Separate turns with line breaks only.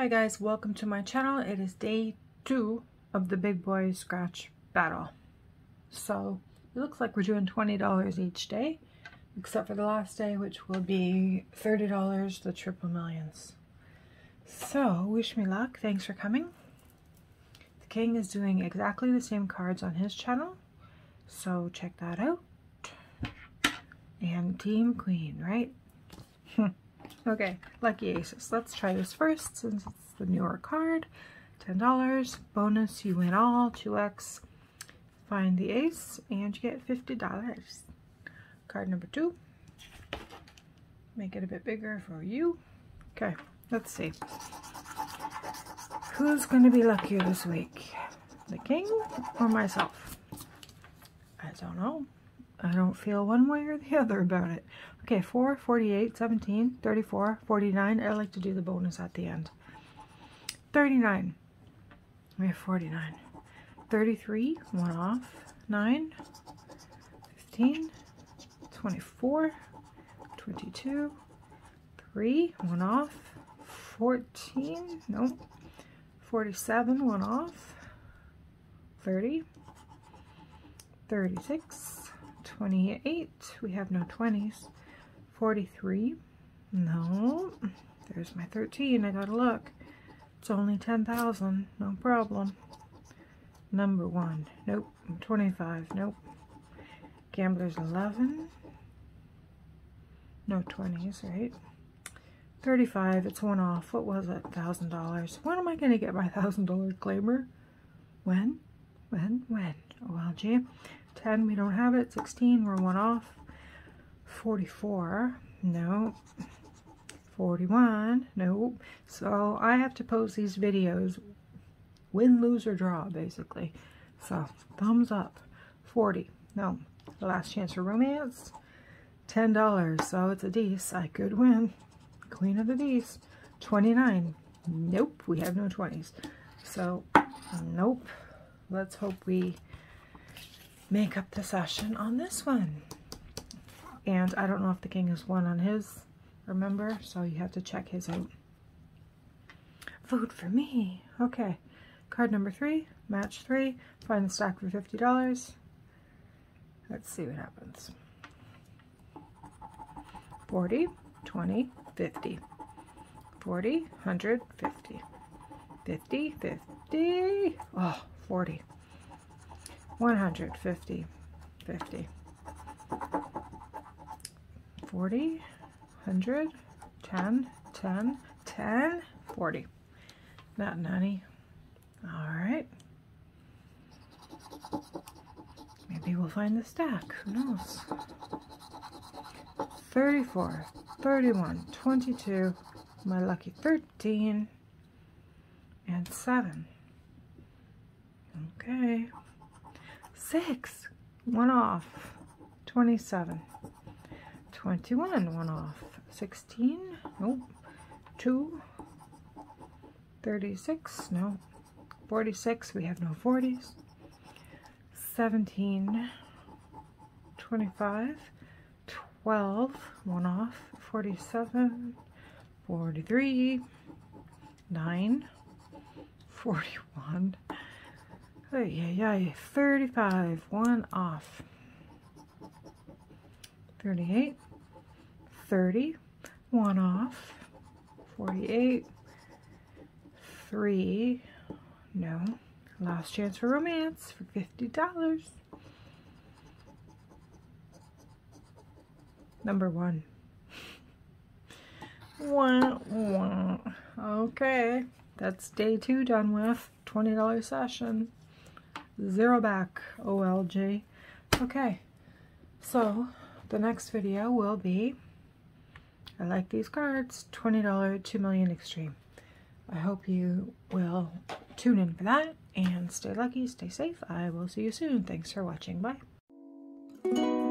Hi guys, welcome to my channel. It is day two of the Big Boy Scratch Battle. So it looks like we're doing $20 each day, except for the last day, which will be $30, the Triple Millions. So wish me luck. Thanks for coming. The King is doing exactly the same cards on his channel, so check that out. And Team Queen, right? Okay, Lucky Aces. Let's try this first since it's the newer card. $10. Bonus, you win all. 2x. Find the ace and you get $50. Card number two. Make it a bit bigger for you. Okay, let's see. Who's going to be luckier this week? The king or myself? I don't know. I don't feel one way or the other about it. Okay, 4, 48, 17, 34, 49. I like to do the bonus at the end. 39. We have 49. 33, 1 off. 9, 15, 24, 22, 3, 1 off. 14, nope. 47, 1 off. 30, 36, 28, we have no 20s. 43. No. There's my 13. I gotta look. It's only 10,000. No problem. Number 1. Nope. 25. Nope. Gambler's 11. No 20s, right? 35. It's one off. What was it? $1,000. When am I going to get my $1,000 claimer? When? When? When? Oh, OLG. 10. We don't have it. 16. We're one off. 44, no. 41, nope. So I have to post these videos win, lose, or draw, basically. So, thumbs up. 40, no. Last chance for romance, $10. So it's a deuce. I could win. Queen of the Deuce. 29, nope. We have no 20s. So, nope. Let's hope we make up the session on this one. And I don't know if the king has won on his, remember? So you have to check his out. Vote for me. Okay. Card number three, match three. Find the stack for $50. Let's see what happens. 40, 20, 50. 40, 100, 50. 50, 50. Oh, 40. 150, 50. 40, 100, 10, 10, 10, 40. Not 90. All right. Maybe we'll find the stack. Who knows? 34, 31, 22, my lucky 13, and 7. Okay. 6, one off, 27. 21, one off. 16, nope. 2, 36, no. 46, we have no 40s. 17, 25, 12, one off. 47, 43, 9, 41, oh, yeah, yeah, 35, one off. 38, 30, one off, 48, three, no, last chance for romance for $50. Number one. Wah, wah. Okay, that's day two done with. $20 session. Zero back, OLG. Okay, so the next video will be I like these cards. $20 2 million extreme. I hope you will tune in for that and stay lucky, stay safe. I will see you soon. Thanks for watching. Bye.